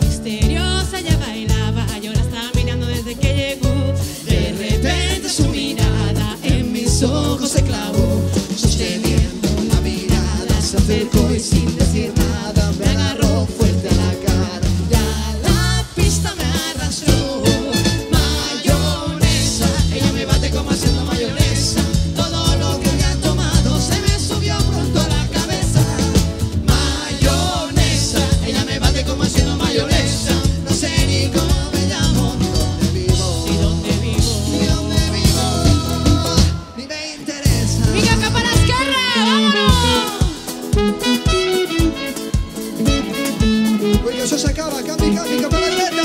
misteriosa ya bailaba yo la estaba mirando desde que llegó. De repente su mirada en mis ojos se clavó sosteniendo la mirada se acercó y sin decir nada me agarró. Dios diga que yo